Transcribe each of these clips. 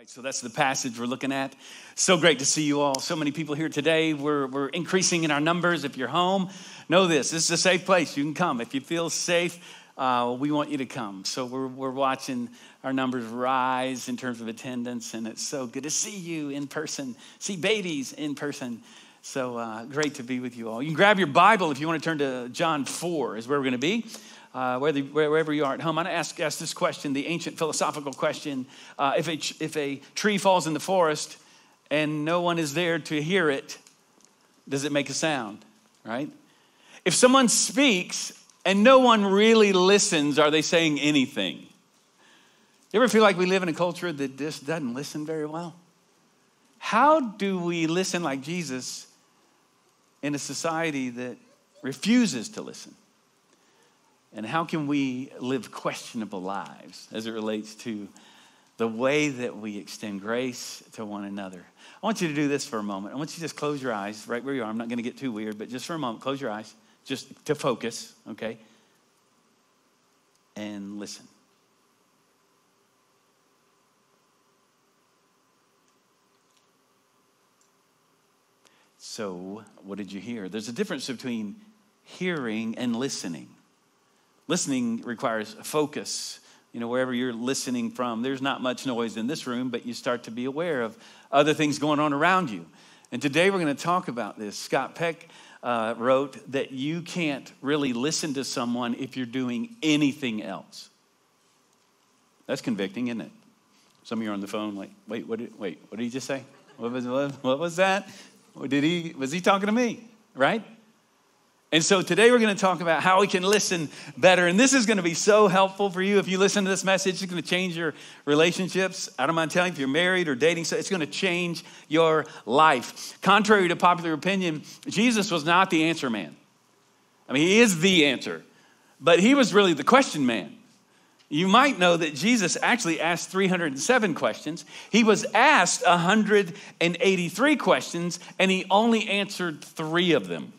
right, so that's the passage we're looking at. So great to see you all. So many people here today. We're, we're increasing in our numbers. If you're home, know this this is a safe place. You can come. If you feel safe, uh, we want you to come. So we're, we're watching our numbers rise in terms of attendance, and it's so good to see you in person, see babies in person. So uh, great to be with you all. You can grab your Bible if you want to turn to John 4, is where we're going to be uh, whether, wherever you are at home, I'm going to ask, ask this question, the ancient philosophical question. Uh, if, a, if a tree falls in the forest and no one is there to hear it, does it make a sound, right? If someone speaks and no one really listens, are they saying anything? You ever feel like we live in a culture that just doesn't listen very well? How do we listen like Jesus in a society that refuses to listen? And how can we live questionable lives as it relates to the way that we extend grace to one another? I want you to do this for a moment. I want you to just close your eyes right where you are. I'm not going to get too weird, but just for a moment, close your eyes just to focus, okay? And listen. So, what did you hear? There's a difference between hearing and listening. Listening requires focus. You know, wherever you're listening from, there's not much noise in this room, but you start to be aware of other things going on around you. And today we're going to talk about this. Scott Peck uh, wrote that you can't really listen to someone if you're doing anything else. That's convicting, isn't it? Some of you are on the phone, like, wait, what did, wait, what did he just say? What was, what, what was that? Did he, was he talking to me? Right? And so today we're going to talk about how we can listen better. And this is going to be so helpful for you. If you listen to this message, it's going to change your relationships. I don't mind telling you, if you're married or dating, so it's going to change your life. Contrary to popular opinion, Jesus was not the answer man. I mean, he is the answer, but he was really the question man. You might know that Jesus actually asked 307 questions. He was asked 183 questions, and he only answered three of them.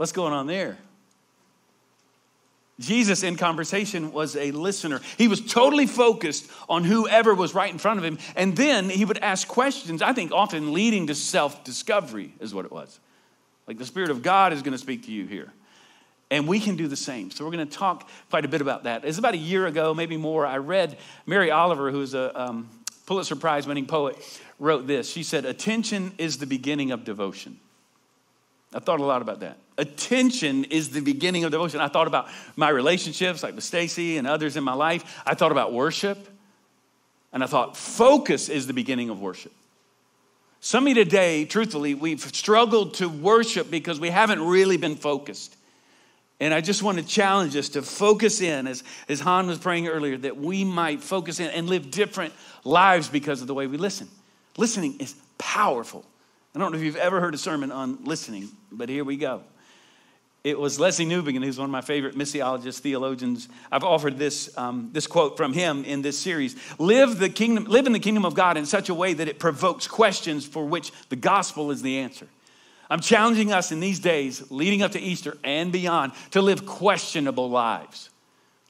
What's going on there? Jesus in conversation was a listener. He was totally focused on whoever was right in front of him. And then he would ask questions, I think often leading to self discovery, is what it was. Like the Spirit of God is going to speak to you here. And we can do the same. So we're going to talk quite a bit about that. It's about a year ago, maybe more. I read Mary Oliver, who's a um, Pulitzer Prize winning poet, wrote this. She said, Attention is the beginning of devotion. I thought a lot about that. Attention is the beginning of devotion. I thought about my relationships, like with Stacy and others in my life. I thought about worship. And I thought, focus is the beginning of worship. Some of you today, truthfully, we've struggled to worship because we haven't really been focused. And I just want to challenge us to focus in, as, as Han was praying earlier, that we might focus in and live different lives because of the way we listen. Listening is powerful. I don't know if you've ever heard a sermon on listening, but here we go. It was Lesslie Newbigin, who's one of my favorite missiologists, theologians. I've offered this, um, this quote from him in this series. Live, the kingdom, live in the kingdom of God in such a way that it provokes questions for which the gospel is the answer. I'm challenging us in these days, leading up to Easter and beyond, to live questionable lives.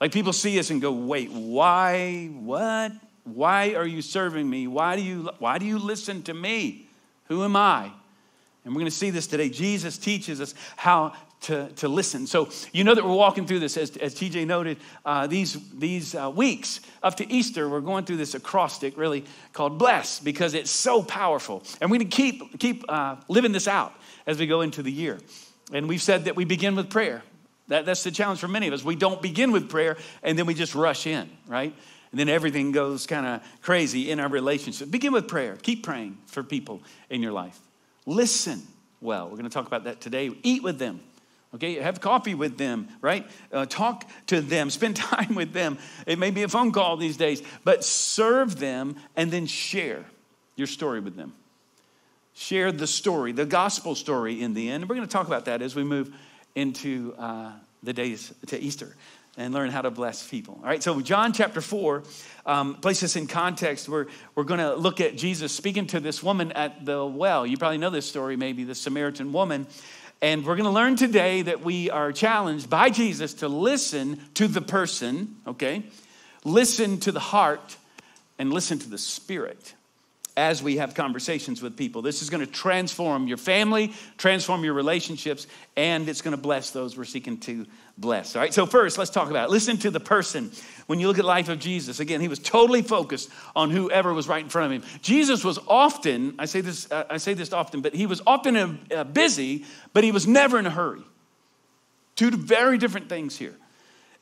Like people see us and go, wait, why, what? Why are you serving me? Why do you, why do you listen to me? Who am I? And we're going to see this today. Jesus teaches us how to, to listen. So, you know that we're walking through this, as, as TJ noted, uh, these, these uh, weeks up to Easter, we're going through this acrostic really called Bless because it's so powerful. And we're going to keep, keep uh, living this out as we go into the year. And we've said that we begin with prayer. That, that's the challenge for many of us. We don't begin with prayer and then we just rush in, right? And then everything goes kind of crazy in our relationship. Begin with prayer. Keep praying for people in your life. Listen well. We're going to talk about that today. Eat with them. Okay, have coffee with them, right? Uh, talk to them, spend time with them. It may be a phone call these days, but serve them and then share your story with them. Share the story, the gospel story in the end. We're going to talk about that as we move into uh, the days to Easter and learn how to bless people. All right, so John chapter 4 um, this in context. We're, we're going to look at Jesus speaking to this woman at the well. You probably know this story, maybe the Samaritan woman. And we're going to learn today that we are challenged by Jesus to listen to the person, okay? Listen to the heart and listen to the Spirit as we have conversations with people. This is going to transform your family, transform your relationships, and it's going to bless those we're seeking to bless. All right, so first, let's talk about it. Listen to the person. When you look at life of Jesus, again, he was totally focused on whoever was right in front of him. Jesus was often, I say this, uh, I say this often, but he was often uh, busy, but he was never in a hurry. Two very different things here.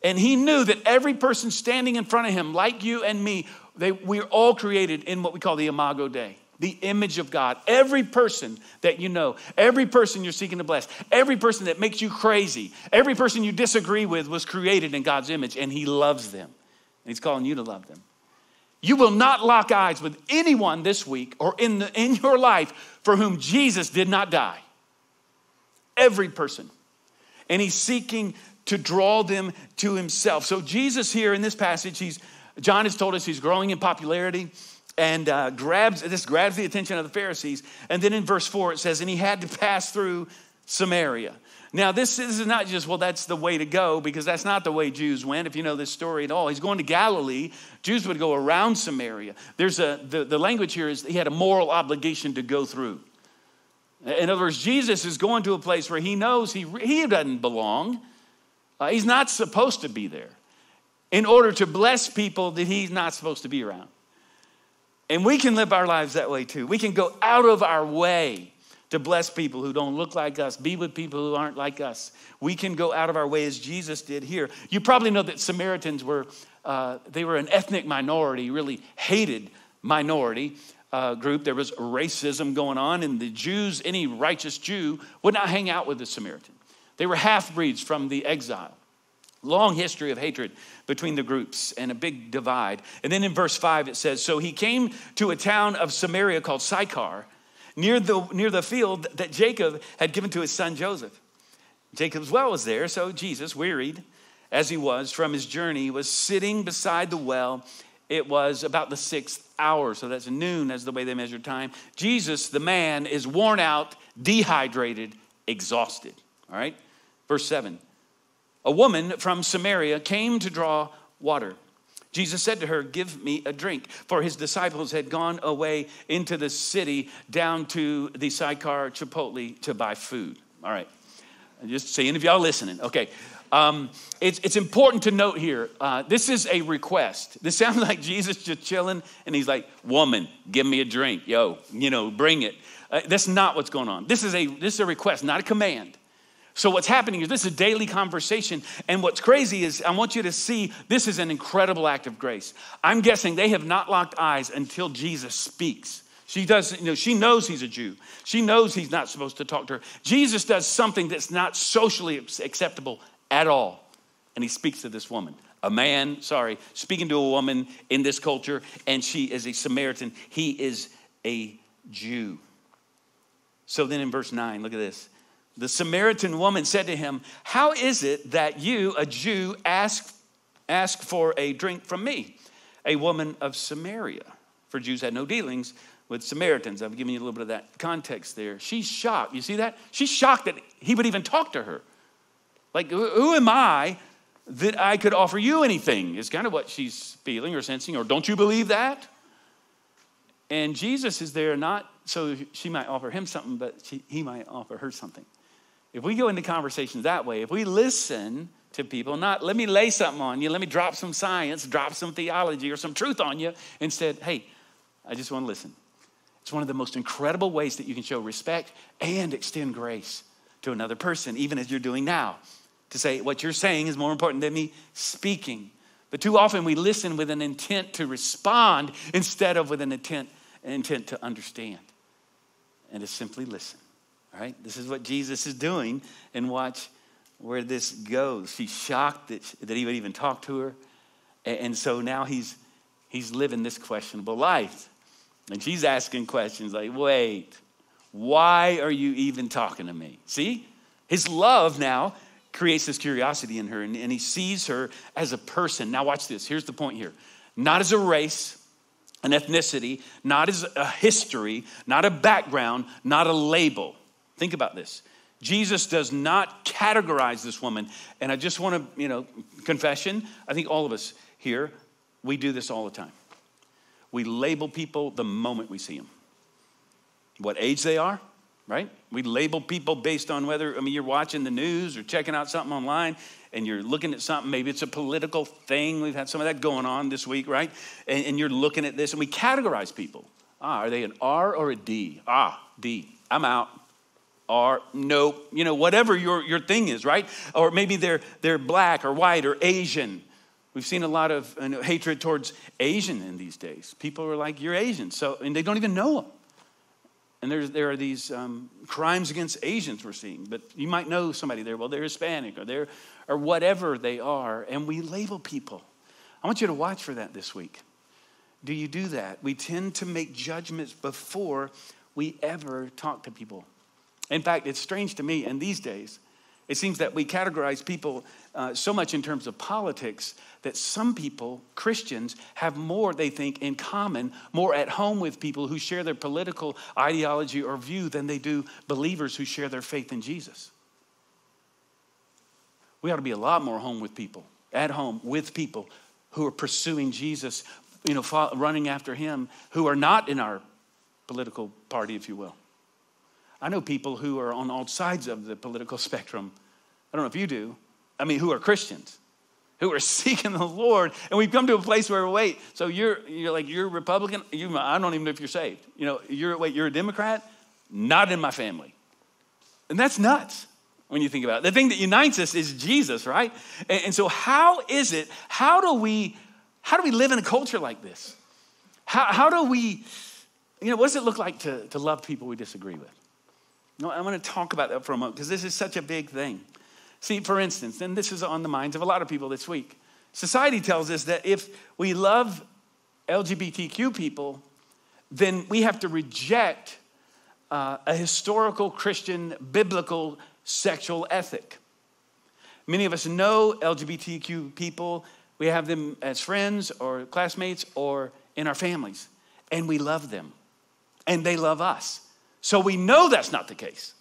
And he knew that every person standing in front of him, like you and me, they, we're all created in what we call the Imago Dei, the image of God. Every person that you know, every person you're seeking to bless, every person that makes you crazy, every person you disagree with was created in God's image, and He loves them. And He's calling you to love them. You will not lock eyes with anyone this week or in, the, in your life for whom Jesus did not die. Every person. And He's seeking to draw them to Himself. So, Jesus here in this passage, He's John has told us he's growing in popularity and uh, grabs this grabs the attention of the Pharisees. And then in verse four it says, and he had to pass through Samaria. Now, this, this is not just, well, that's the way to go, because that's not the way Jews went, if you know this story at all. He's going to Galilee. Jews would go around Samaria. There's a, the, the language here is he had a moral obligation to go through. In other words, Jesus is going to a place where he knows he, he doesn't belong. Uh, he's not supposed to be there in order to bless people that he's not supposed to be around. And we can live our lives that way too. We can go out of our way to bless people who don't look like us, be with people who aren't like us. We can go out of our way as Jesus did here. You probably know that Samaritans were, uh, they were an ethnic minority, really hated minority. Uh, group. There was racism going on, and the Jews, any righteous Jew, would not hang out with the Samaritan. They were half breeds from the exile. Long history of hatred between the groups and a big divide. And then in verse 5 it says So he came to a town of Samaria called Sychar, near the, near the field that Jacob had given to his son Joseph. Jacob's well was there, so Jesus, wearied as he was from his journey, was sitting beside the well. It was about the sixth hour, so that's noon as the way they measure time. Jesus, the man, is worn out, dehydrated, exhausted. All right? Verse 7 a woman from Samaria came to draw water. Jesus said to her, Give me a drink. For his disciples had gone away into the city down to the Sychar Chipotle to buy food. All right. Just seeing if y'all listening. Okay. Um, it's, it's important to note here uh, this is a request. This sounds like Jesus just chilling and he's like, Woman, give me a drink. Yo, you know, bring it. Uh, that's not what's going on. This is, a, this is a request, not a command. So, what's happening is this is a daily conversation. And what's crazy is, I want you to see this is an incredible act of grace. I'm guessing they have not locked eyes until Jesus speaks. She does, you know, she knows he's a Jew. She knows he's not supposed to talk to her. Jesus does something that's not socially acceptable at all. And he speaks to this woman. A man, sorry, speaking to a woman in this culture, and she is a Samaritan. He is a Jew. So then in verse 9, look at this the Samaritan woman said to him, How is it that you, a Jew, ask, ask for a drink from me, a woman of Samaria? For Jews had no dealings with Samaritans. I've given you a little bit of that context there. She's shocked. You see that? She's shocked that he would even talk to her. Like, who am I that I could offer you anything? Is kind of what she's feeling or sensing. Or don't you believe that? And Jesus is there not so she might offer him something, but she, he might offer her something. If we go into conversations that way, if we listen to people, not let me lay something on you, let me drop some science, drop some theology or some truth on you, instead, hey, I just want to listen. It's one of the most incredible ways that you can show respect and extend grace to another person, even as you're doing now. To say what you're saying is more important than me speaking. But too often we listen with an intent to respond instead of with an intent, an intent to understand and to simply listen. Right? This is what Jesus is doing, and watch where this goes. She's shocked that, that he would even talk to her. And so now he's, he's living this questionable life. And she's asking questions like, wait, why are you even talking to me? See? His love now creates this curiosity in her, and, and he sees her as a person. Now, watch this. Here's the point here not as a race, an ethnicity, not as a history, not a background, not a label. Think about this. Jesus does not categorize this woman. And I just want to, you know, confession. I think all of us here, we do this all the time. we label people the moment we see them. What age they are, right? We label people based on whether, I mean, you're watching the news or checking out something online and you're looking at something, maybe it's a political thing. We've had some of that going on this week, right? And, and you're looking at this and we categorize people. Ah, are they an R or a D? Ah, D. I'm out. R, no, you know, whatever your, your thing is, right? Or maybe they're, they're black or white or Asian. We've seen a lot of you know, hatred towards Asian in these days. People are like, you're Asian. So, and they don't even know them. And there's, there are these um, crimes against Asians we're seeing, but you might know somebody there. Well, they're Hispanic or they're, or whatever they are, and we label people. I want you to watch for that this week. Do you do that? We tend to make judgments before we ever talk to people. In fact, it's strange to me, and these days, it seems that we categorize people uh, so much in terms of politics that some people, Christians, have more, they think, in common, more at home with people who share their political ideology or view than they do believers who share their faith in Jesus. We ought to be a lot more home with people, at home with people who are pursuing Jesus, you know, running after him, who are not in our political party, if you will. I know people who are on all sides of the political spectrum. I don't know if you do. I mean, who are Christians, who are seeking the Lord, and we've come to a place where wait. So you're you're like you're Republican. You, I don't even know if you're saved. You know, you're wait. You're a Democrat. Not in my family, and that's nuts when you think about it. The thing that unites us is Jesus, right? And, and so, how is it? How do we? How do we live in a culture like this? How, how do we? You know, what does it look like to, to love people we disagree with? No, I want to talk about that for a moment because this is such a big thing. See, for instance, and this is on the minds of a lot of people this week. Society tells us that if we love LGBTQ people, then we have to reject uh, a historical Christian biblical sexual ethic. Many of us know LGBTQ people. We have them as friends or classmates or in our families, and we love them, and they love us. So we know that's not the case.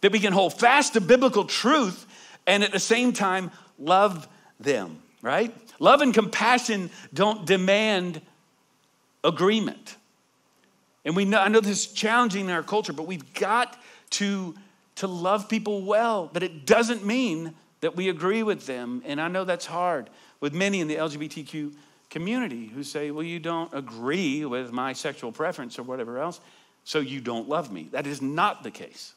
That we can hold fast to biblical truth and at the same time love them, right? Love and compassion don't demand agreement. And we know, I know this is challenging in our culture, but we've got to, to love people well. But it doesn't mean that we agree with them. And I know that's hard with many in the LGBTQ community who say, well, you don't agree with my sexual preference or whatever else so you don't love me. That is not the case.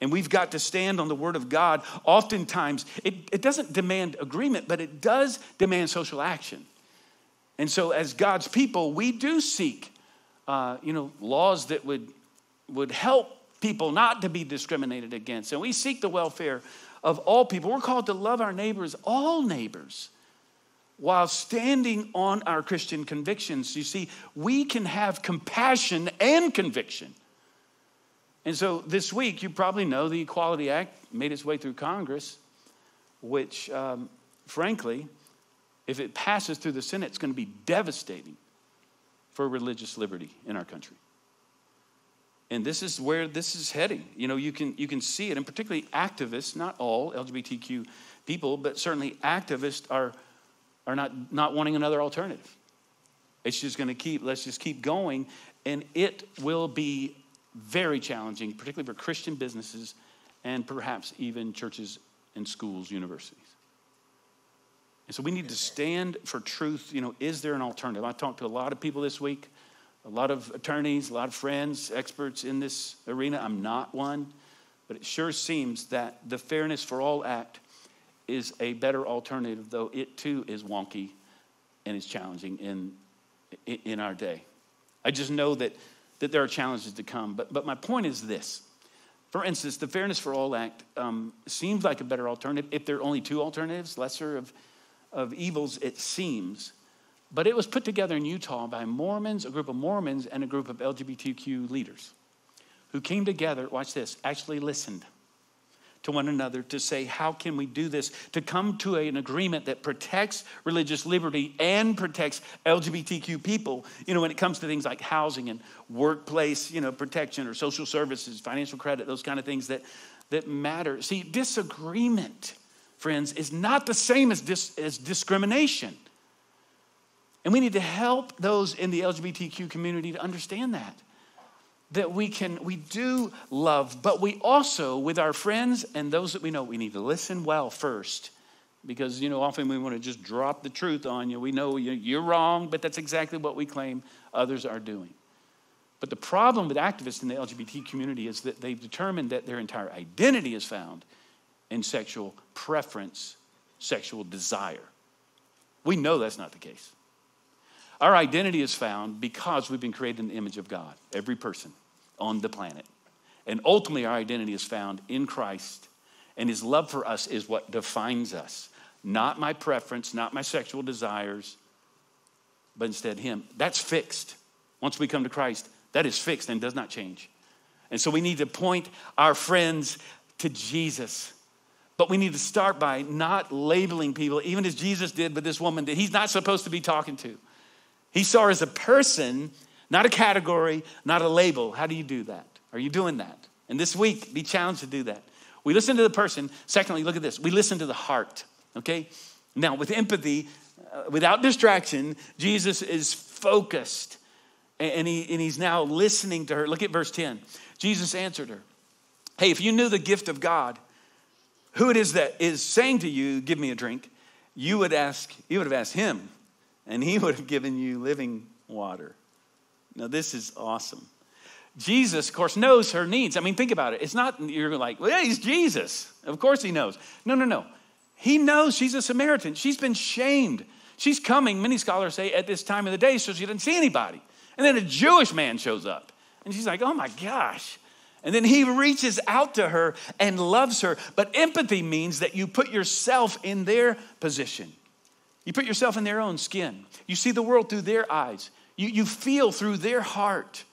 And we've got to stand on the word of God. Oftentimes, it, it doesn't demand agreement, but it does demand social action. And so, as God's people, we do seek, uh, you know, laws that would, would help people not to be discriminated against. And we seek the welfare of all people. We're called to love our neighbors, all neighbors while standing on our Christian convictions. You see, we can have compassion and conviction. And so this week, you probably know the Equality Act made its way through Congress, which, um, frankly, if it passes through the Senate, it's going to be devastating for religious liberty in our country. And this is where this is heading. You know, you can, you can see it, and particularly activists, not all LGBTQ people, but certainly activists are are not, not wanting another alternative. It's just going to keep, let's just keep going. And it will be very challenging, particularly for Christian businesses and perhaps even churches and schools, universities. And so we need to stand for truth. You know, is there an alternative? I talked to a lot of people this week, a lot of attorneys, a lot of friends, experts in this arena. I'm not one, but it sure seems that the Fairness for All Act is a better alternative, though it too is wonky and is challenging in, in our day. I just know that, that there are challenges to come. But, but my point is this. For instance, the Fairness for All Act um, seems like a better alternative. If there are only two alternatives, lesser of, of evils, it seems. But it was put together in Utah by Mormons, a group of Mormons, and a group of LGBTQ leaders who came together, watch this, actually listened to one another to say, how can we do this? To come to an agreement that protects religious liberty and protects LGBTQ people, you know, when it comes to things like housing and workplace, you know, protection or social services, financial credit, those kind of things that, that matter. See, disagreement, friends, is not the same as, dis, as discrimination. And we need to help those in the LGBTQ community to understand that. That we can, we do love, but we also, with our friends and those that we know, we need to listen well first. Because, you know, often we want to just drop the truth on you. We know you're wrong, but that's exactly what we claim others are doing. But the problem with activists in the LGBT community is that they've determined that their entire identity is found in sexual preference, sexual desire. We know that's not the case. Our identity is found because we've been created in the image of God, every person on the planet. And ultimately, our identity is found in Christ, and His love for us is what defines us. Not my preference, not my sexual desires, but instead Him. That's fixed. Once we come to Christ, that is fixed and does not change. And so we need to point our friends to Jesus. But we need to start by not labeling people, even as Jesus did with this woman that he's not supposed to be talking to. He saw her as a person, not a category, not a label. How do you do that? Are you doing that? And this week, be challenged to do that. We listen to the person. Secondly, look at this. We listen to the heart, okay? Now, with empathy, uh, without distraction, Jesus is focused and, he, and he's now listening to her. Look at verse 10. Jesus answered her, Hey, if you knew the gift of God, who it is that is saying to you, Give me a drink, you would ask, you would have asked him, and he would have given you living water. Now, this is awesome. Jesus, of course, knows her needs. I mean, think about it. It's not you're like, well, yeah, he's Jesus. Of course he knows. No, no, no. He knows she's a Samaritan. She's been shamed. She's coming, many scholars say, at this time of the day, so she doesn't see anybody. And then a Jewish man shows up. And she's like, oh my gosh. And then he reaches out to her and loves her. But empathy means that you put yourself in their position. You put yourself in their own skin. You see the world through their eyes. You, you feel through their heart.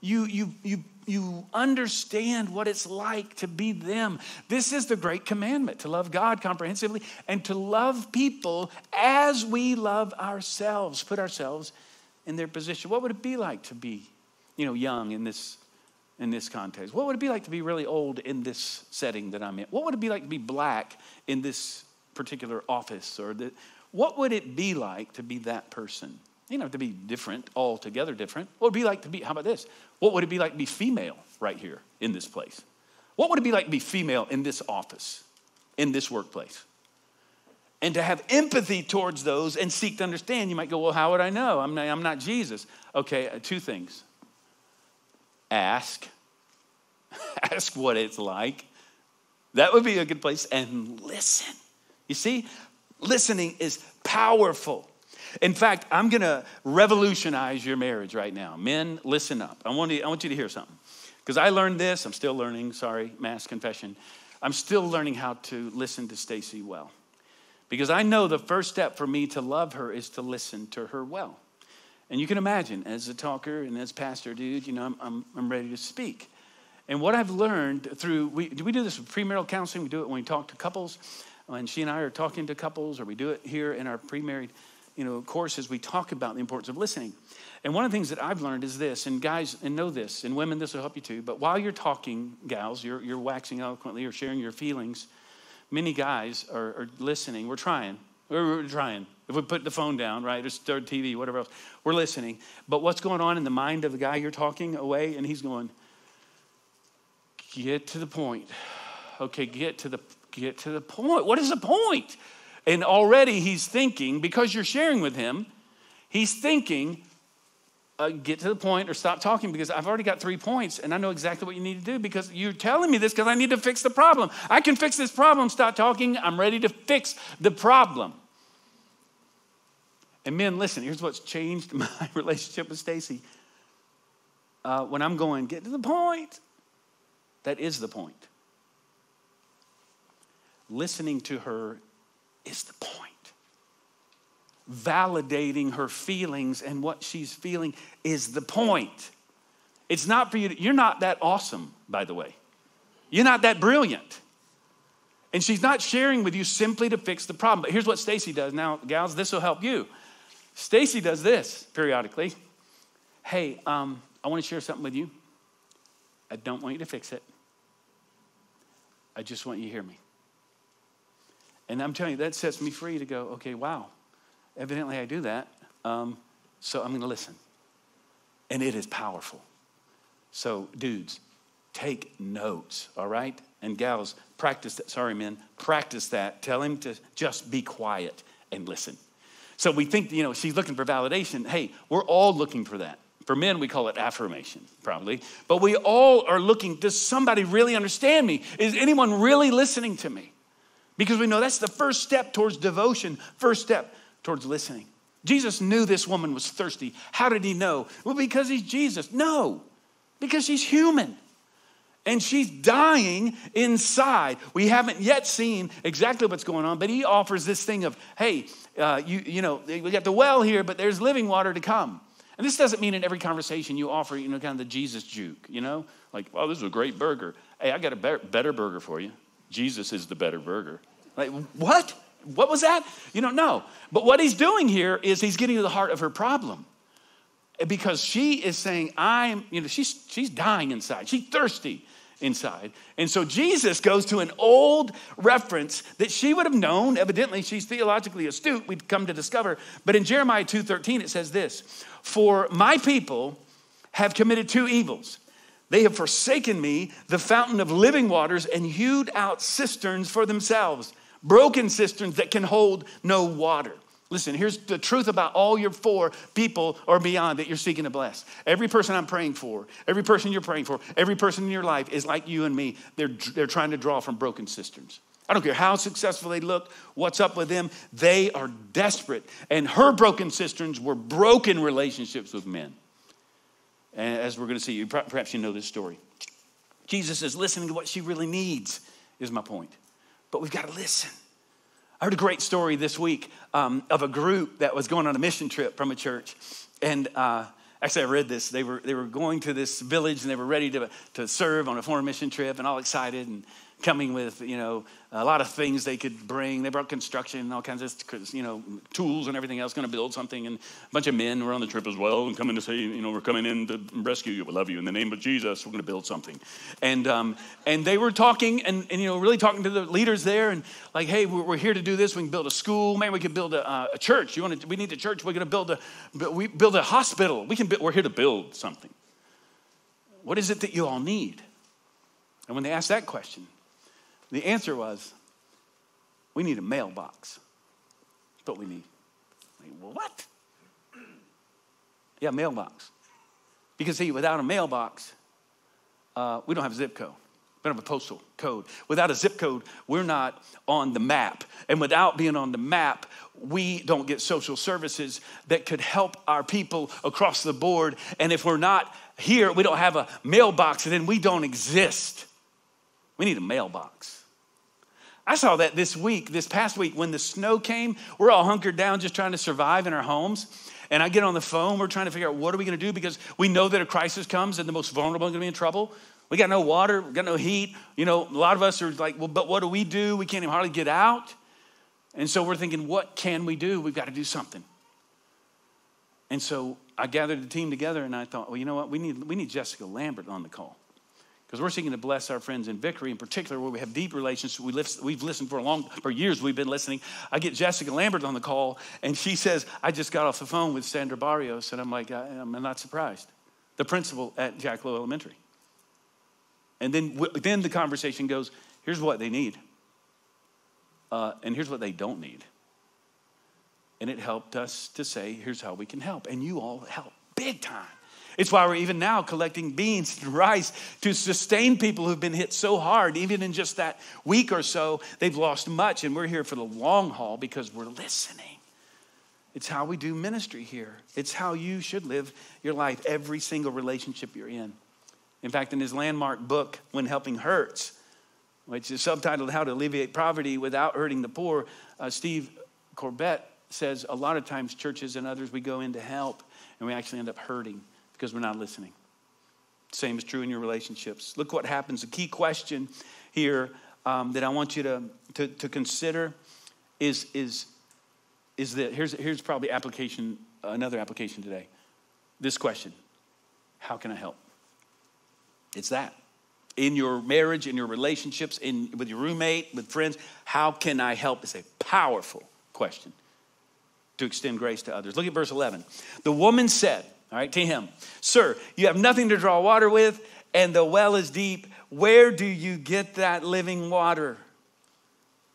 You, you, you, you understand what it's like to be them. This is the great commandment to love God comprehensively and to love people as we love ourselves. Put ourselves in their position. What would it be like to be, you know, young in this in this context? What would it be like to be really old in this setting that I'm in? What would it be like to be black in this particular office or the, what would it be like to be that person? You know, to be different, altogether different. What would it be like to be, how about this? What would it be like to be female right here in this place? What would it be like to be female in this office, in this workplace? and to have empathy towards those and seek to understand. You might go, Well, how would I know? I'm not, I'm not Jesus. Okay, uh, two things ask, ask what it's like. That would be a good place. And listen. You see, listening is powerful. In fact, I'm going to revolutionize your marriage right now. Men, listen up. I want, you, I want you to hear something. Because I learned this. I'm still learning. Sorry, mass confession. I'm still learning how to listen to Stacy well. Because I know the first step for me to love her is to listen to her well. And you can imagine, as a talker and as pastor dude, you know, I'm, I'm, I'm ready to speak. And what I've learned through, we, do we do this with premarital counseling? We do it when we talk to couples. When she and I are talking to couples, or we do it here in our pre-married, you know, courses, we talk about the importance of listening. And one of the things that I've learned is this, and guys, and know this, and women, this will help you too. But while you're talking, gals, you're, you're waxing eloquently or sharing your feelings, many guys are, are listening. We're trying. We're, we're, trying. If we put the phone down, right, or start TV, whatever else, we're listening. But what's going on in the mind of the guy you're talking away, and he's going, get to the point. Okay, get to the get to the point. What is the point? And already he's thinking, because you're sharing with him, he's thinking, uh, get to the point or stop talking because I've already got three points and I know exactly what you need to do because you're telling me this because I need to fix the problem. I can fix this problem. Stop talking. I'm ready to fix the problem. And men, listen, here's what's changed my relationship with Stacy. Uh, when I'm going, get to the point, that is the point. Listening to her is the point validating her feelings and what she's feeling is the point. It's not for you, to, you're not that awesome, by the way. You're not that brilliant. And she's not sharing with you simply to fix the problem. But here's what Stacy does. Now, gals, this will help you. Stacy does this periodically. Hey, um, I want to share something with you. I don't want you to fix it. I just want you to hear me. And I'm telling you, that sets me free to go, okay, wow, evidently I do that. Um, so I'm going to listen. And it is powerful. So, dudes, take notes, all right? And gals, practice that. Sorry, men, practice that. Tell him to just be quiet and listen. So we think, you know, she's looking for validation. Hey, we're all looking for that. For men, we call it affirmation, probably. But we all are looking, does somebody really understand me? Is anyone really listening to me? Because we know that's the first step towards devotion, first step towards listening. Jesus knew this woman was thirsty. How did he know? Well, because he's Jesus. No, because she's human and she's dying inside. We haven't yet seen exactly what's going on, but he offers this thing of, hey, uh, you, you know, we got the well here, but there's living water to come. And this doesn't mean in every conversation you offer, you know, kind of the Jesus juke, you know, like, oh, this is a great burger. Hey, I got a better, better burger for you. Jesus is the better burger. Like, what? What was that? You don't know. But what he's doing here is he's getting to the heart of her problem. Because she is saying, I'm, you know, she's, she's dying inside. She's thirsty inside. And so Jesus goes to an old reference that she would have known. Evidently, she's theologically astute, we'd come to discover. But in Jeremiah 2:13, it says this: For my people have committed two evils. They have forsaken me, the fountain of living waters, and hewed out cisterns for themselves, broken cisterns that can hold no water. Listen, here's the truth about all your four people or beyond that you're seeking to bless. Every person I'm praying for, every person you're praying for, every person in your life is like you and me. They're, they're trying to draw from broken cisterns. I don't care how successful they look, what's up with them, they are desperate. And her broken cisterns were broken relationships with men. As we're going to see, perhaps you know this story. Jesus is listening to what she really needs, is my point. But we've got to listen. I heard a great story this week um, of a group that was going on a mission trip from a church. And uh, actually, I read this. They were, they were going to this village and they were ready to, to serve on a foreign mission trip and all excited. And coming with, you know, a lot of things they could bring. They brought construction and all kinds of, you know, tools and everything else, going to build something. And a bunch of men were on the trip as well and coming to say, you know, we're coming in to rescue you. We love you. In the name of Jesus, we're going to build something. And, um, and they were talking and, and, you know, really talking to the leaders there and like, hey, we're, here to do this. We can build a school. Man, we could build a, uh, a church. You want to, we need a church. We're going to build a, we build a hospital. We can, we're here to build something. What is it that you all need? And when they asked that question, the answer was, we need a mailbox. That's what we need. Like, what? Yeah, mailbox. Because see, without a mailbox, uh, we don't have a zip code. We don't have a postal code. Without a zip code, we're not on the map. And without being on the map, we don't get social services that could help our people across the board. And if we're not here, we don't have a mailbox, and then we don't exist. We need a mailbox. I saw that this week, this past week, when the snow came. We're all hunkered down just trying to survive in our homes. And I get on the phone, we're trying to figure out what are we gonna do because we know that a crisis comes and the most vulnerable are gonna be in trouble. We got no water, we got no heat. You know, a lot of us are like, well, but what do we do? We can't even hardly get out. And so we're thinking, what can we do? We've got to do something. And so I gathered the team together and I thought, well, you know what? We need, we need Jessica Lambert on the call because we're seeking to bless our friends in Vickery, in particular, where we have deep relationships. We we've listened for a long, for years. We've been listening. I get Jessica Lambert on the call, and she says, "I just got off the phone with Sandra Barrios," and I'm like, "I'm not surprised." The principal at Jack Lowe Elementary. And then, then the conversation goes, "Here's what they need, uh, and here's what they don't need." And it helped us to say, "Here's how we can help," and you all help big time. It's why we're even now collecting beans and rice to sustain people who've been hit so hard. Even in just that week or so, they've lost much, and we're here for the long haul because we're listening. It's how we do ministry here. It's how you should live your life, every single relationship you're in. In fact, in his landmark book, When Helping Hurts, which is subtitled How to Alleviate Poverty Without Hurting the Poor, uh, Steve Corbett says a lot of times churches and others we go in to help and we actually end up hurting because we're not listening. Same is true in your relationships. Look what happens. A key question here um, that I want you to, to, to consider is, is, is that here's, here's probably application, another application today. This question How can I help? It's that. In your marriage, in your relationships, in, with your roommate, with friends, how can I help? It's a powerful question. to extend grace to others. Look at verse 11. The woman said, all right, to him, Sir, you have nothing to draw water with, and the well is deep. Where do you get that living water?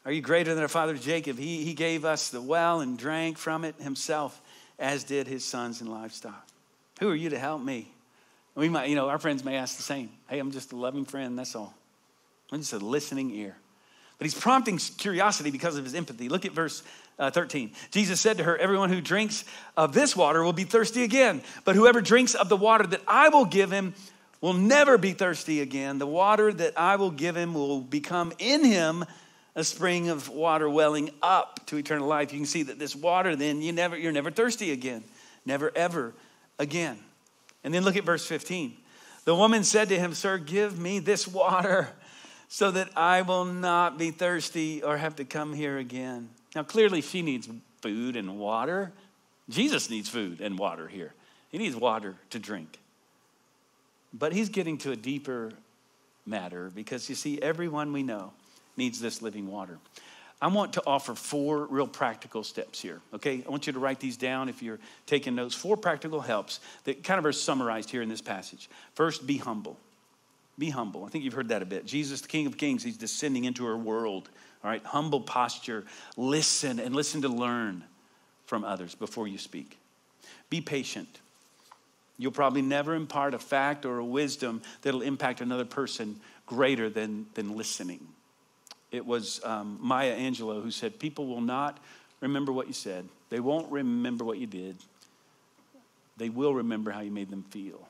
Are you greater than our father Jacob? He, he gave us the well and drank from it himself, as did his sons and livestock. Who are you to help me? We might, you know, our friends may ask the same. Hey, I'm just a loving friend, that's all. I'm just a listening ear. But he's prompting curiosity because of his empathy. Look at verse uh, 13. Jesus said to her, Everyone who drinks of this water will be thirsty again, but whoever drinks of the water that I will give him will never be thirsty again. The water that I will give him will become in him a spring of water welling up to eternal life. You can see that this water, then you never, you're never thirsty again. Never, ever again. And then look at verse 15. The woman said to him, Sir, give me this water so that I will not be thirsty or have to come here again. Now, clearly, she needs food and water. Jesus needs food and water here. He needs water to drink. But he's getting to a deeper matter because you see, everyone we know needs this living water. I want to offer four real practical steps here, okay? I want you to write these down if you're taking notes. Four practical helps that kind of are summarized here in this passage. First, be humble. Be humble. I think you've heard that a bit. Jesus, the King of Kings, he's descending into our world. All right, humble posture. Listen and listen to learn from others before you speak. Be patient. You'll probably never impart a fact or a wisdom that'll impact another person greater than, than listening. It was um, Maya Angelou who said, People will not remember what you said, they won't remember what you did, they will remember how you made them feel.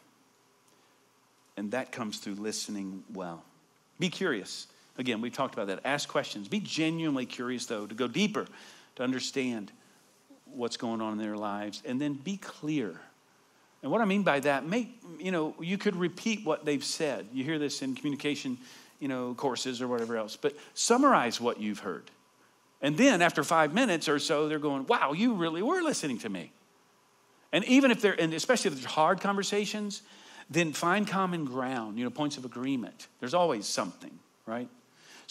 And that comes through listening well. Be curious. Again, we've talked about that. Ask questions. Be genuinely curious, though, to go deeper, to understand what's going on in their lives, and then be clear. And what I mean by that, make, you know, you could repeat what they've said. You hear this in communication you know, courses or whatever else, but summarize what you've heard. And then after five minutes or so, they're going, wow, you really were listening to me. And even if they're, and especially if there's hard conversations, then find common ground, you know, points of agreement. There's always something, right?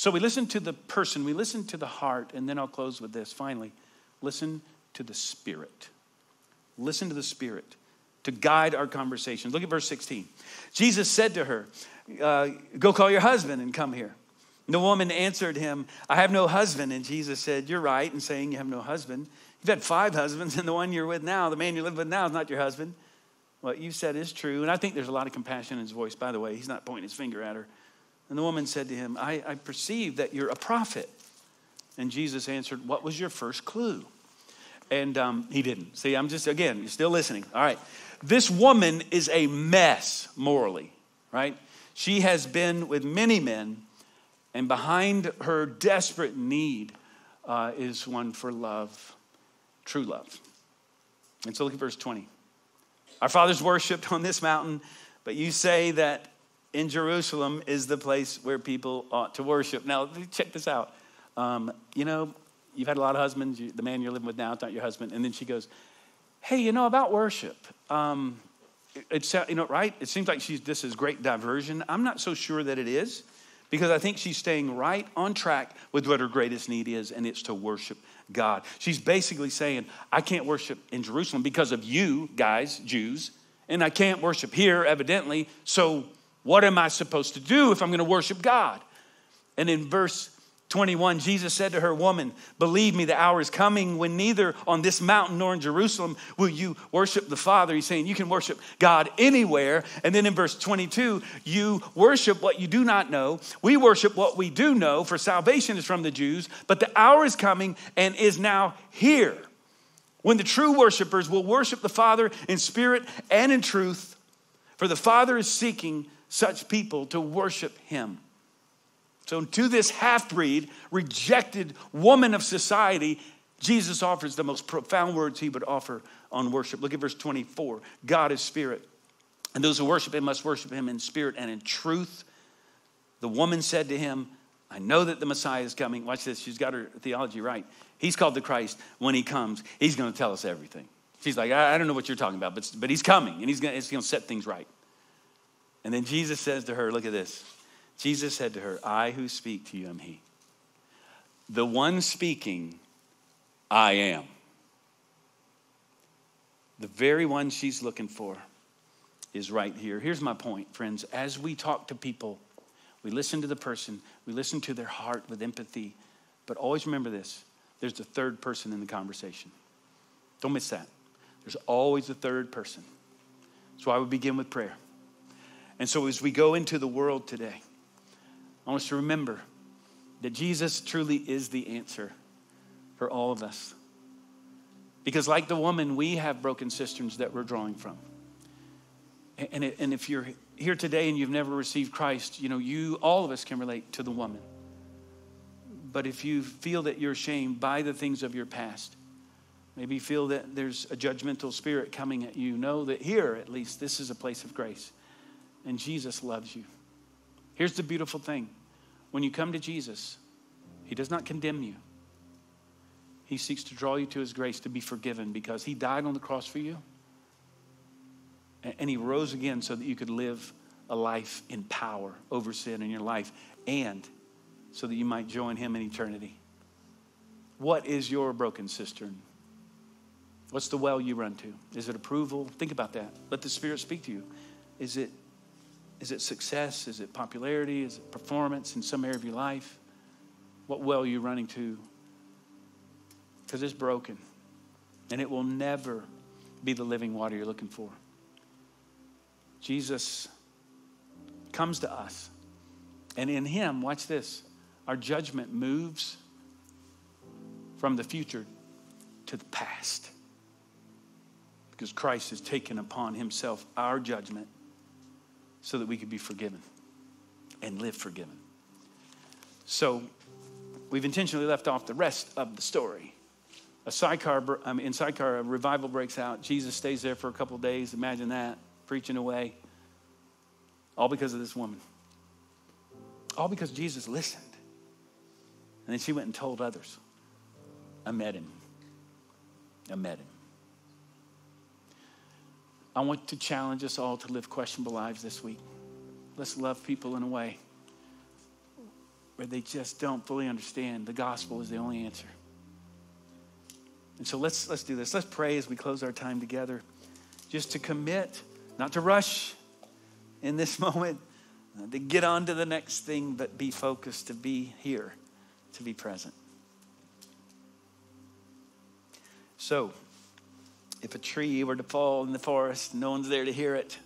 So we listen to the person, we listen to the heart, and then I'll close with this finally. Listen to the Spirit. Listen to the Spirit to guide our conversation. Look at verse 16. Jesus said to her, uh, Go call your husband and come here. The woman answered him, I have no husband. And Jesus said, You're right in saying you have no husband. You've had five husbands, and the one you're with now, the man you live with now, is not your husband. What you said is true. And I think there's a lot of compassion in his voice, by the way. He's not pointing his finger at her. And the woman said to him, I, I perceive that you're a prophet. And Jesus answered, What was your first clue? And um, he didn't. See, I'm just, again, you're still listening. All right. This woman is a mess morally, right? She has been with many men, and behind her desperate need uh, is one for love, true love. And so look at verse 20. Our fathers worshiped on this mountain, but you say that in Jerusalem is the place where people ought to worship. Now, check this out. Um, you know, you've had a lot of husbands. You, the man you're living with now is not your husband. And then she goes, Hey, you know, about worship. Um, it's you know right it seems like she's this is great diversion i'm not so sure that it is because i think she's staying right on track with what her greatest need is and it's to worship god she's basically saying i can't worship in jerusalem because of you guys jews and i can't worship here evidently so what am i supposed to do if i'm going to worship god and in verse 21, Jesus said to her, Woman, believe me, the hour is coming when neither on this mountain nor in Jerusalem will you worship the Father. He's saying you can worship God anywhere. And then in verse 22, you worship what you do not know. We worship what we do know, for salvation is from the Jews. But the hour is coming and is now here when the true worshipers will worship the Father in spirit and in truth, for the Father is seeking such people to worship him. So, to this half breed, rejected woman of society, Jesus offers the most profound words he would offer on worship. Look at verse 24 God is spirit, and those who worship him must worship him in spirit and in truth. The woman said to him, I know that the Messiah is coming. Watch this, she's got her theology right. He's called the Christ. When he comes, he's going to tell us everything. She's like, I, don't know what you're talking about, but, but he's coming and he's going to set things right. And then Jesus says to her, Look at this. Jesus said to her, I who speak to you am he. The one speaking, I am. the very one she's looking for is right here. Here's my point, friends. As we talk to people, we listen to the person, we listen to their heart with empathy, but always remember this there's a third person in the conversation. Don't miss that. There's always a third person. That's why we begin with prayer. And so as we go into the world today, I want us to remember that Jesus truly is the answer for all of us. Because, like the woman, we have broken cisterns that we're drawing from. And, and if you're here today and you've never received Christ, you know, you, all of us can relate to the woman. But if you feel that you're shamed by the things of your past, maybe feel that there's a judgmental spirit coming at you, know that here, at least, this is a place of grace. And Jesus loves you. Here's the beautiful thing when you come to Jesus, He does not condemn you. He seeks to draw you to His grace to be forgiven because He died on the cross for you. And He rose again so that you could live a life in power over sin in your life and so that you might join Him in eternity. What is your broken cistern? What's the well you run to? Is it approval? Think about that. Let the Spirit speak to you. Is it, is it success? Is it popularity? Is it performance in some area of your life? What well are you running to because it's broken and it will never be the living water you're looking for. Jesus comes to us, and in Him, watch this, our judgment moves from the future to the past. Because Christ has taken upon Himself our judgment so that we could be forgiven and live forgiven. So, we've intentionally left off the rest of the story a Sychar, in Sychar, a revival breaks out. Jesus stays there for a couple days. Imagine that, preaching away. All because of this woman. All because Jesus listened. And then she went and told others. I met him. I met him. I want to challenge us all to live questionable lives this week. Let's love people in a way where they just don't fully understand the gospel is the only answer. And so let's let's do this. Let's pray as we close our time together. Just to commit, not to rush in this moment, uh, to get on to the next thing, but be focused, to be here, to be present. So, if a tree were to fall in the forest, no one's there to hear it,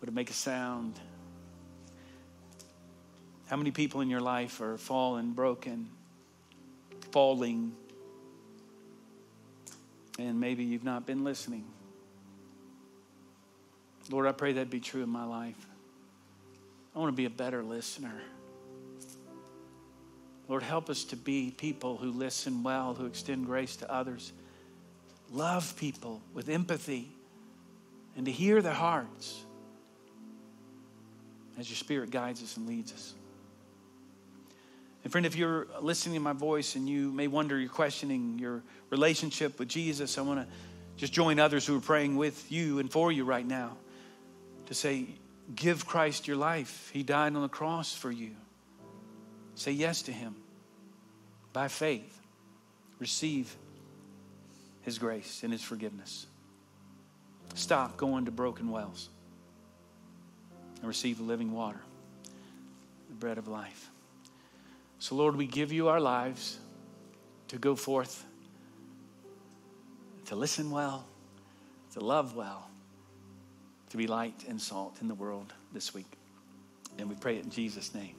would it make a sound? How many people in your life are fallen, broken, falling, and maybe you've not been listening. Lord, I pray that be true in my life. I want to be a better listener. Lord, help us to be people who listen well, who extend grace to others, love people with empathy, and to hear their hearts as your Spirit guides us and leads us. And friend, if you're listening to my voice and you may wonder, you're questioning your relationship with Jesus, I want to just join others who are praying with you and for you right now to say, give Christ your life. He died on the cross for you. Say yes to him by faith. Receive his grace and his forgiveness. Stop going to broken wells and receive the living water, the bread of life. So, Lord, we give you our lives to go forth, to listen well, to love well, to be light and salt in the world this week. And we pray it in Jesus' name.